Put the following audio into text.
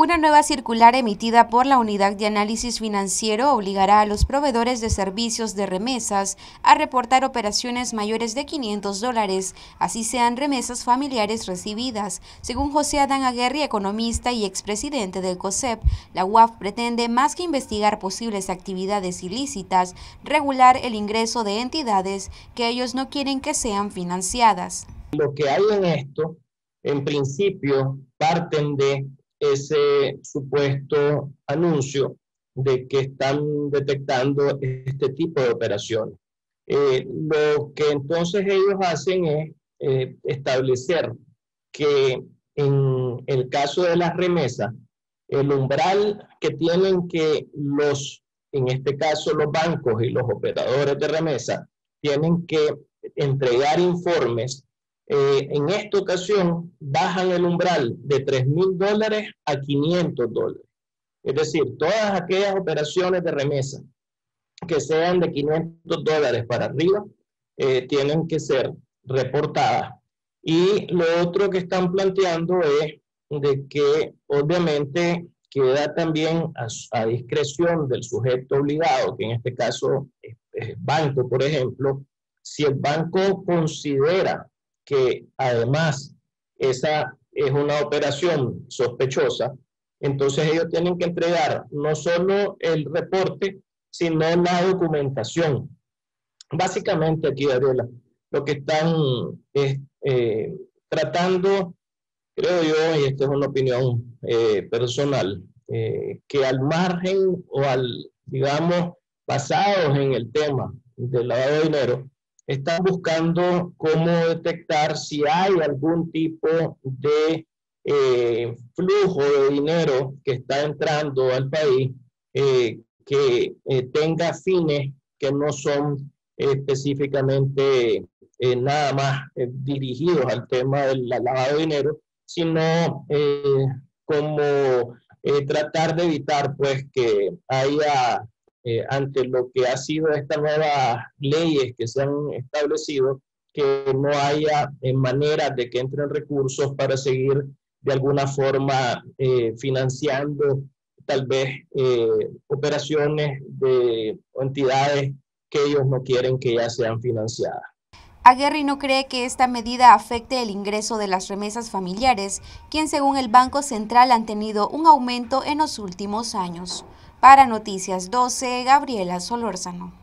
Una nueva circular emitida por la Unidad de Análisis Financiero obligará a los proveedores de servicios de remesas a reportar operaciones mayores de 500 dólares, así sean remesas familiares recibidas. Según José Adán Aguerri, economista y expresidente del COSEP, la UAF pretende, más que investigar posibles actividades ilícitas, regular el ingreso de entidades que ellos no quieren que sean financiadas. Lo que hay en esto, en principio, parten de ese supuesto anuncio de que están detectando este tipo de operaciones. Eh, lo que entonces ellos hacen es eh, establecer que en el caso de las remesas, el umbral que tienen que los, en este caso los bancos y los operadores de remesa, tienen que entregar informes eh, en esta ocasión bajan el umbral de 3 mil dólares a 500 dólares. Es decir, todas aquellas operaciones de remesa que sean de 500 dólares para arriba eh, tienen que ser reportadas. Y lo otro que están planteando es de que obviamente queda también a, discreción del sujeto obligado, que en este caso es, es banco, por ejemplo, si el banco considera que además esa es una operación sospechosa, entonces ellos tienen que entregar no solo el reporte, sino la documentación. Básicamente aquí, Ariela, lo que están eh, tratando, creo yo, y esta es una opinión eh, personal, eh, que al margen o al, digamos, basados en el tema del lavado de dinero, están buscando cómo detectar si hay algún tipo de eh, flujo de dinero que está entrando al país eh, que eh, tenga fines que no son específicamente nada más dirigidos al tema del lavado de dinero, sino como tratar de evitar pues que haya eh, ante lo que ha sido estas nuevas leyes que se han establecido, que no haya eh, manera de que entren recursos para seguir de alguna forma eh, financiando tal vez operaciones de entidades que ellos no quieren que ya sean financiadas. Aguerri no cree que esta medida afecte el ingreso de las remesas familiares, quien según el Banco Central han tenido un aumento en los últimos años. Para Noticias 12, Gabriela Solórzano.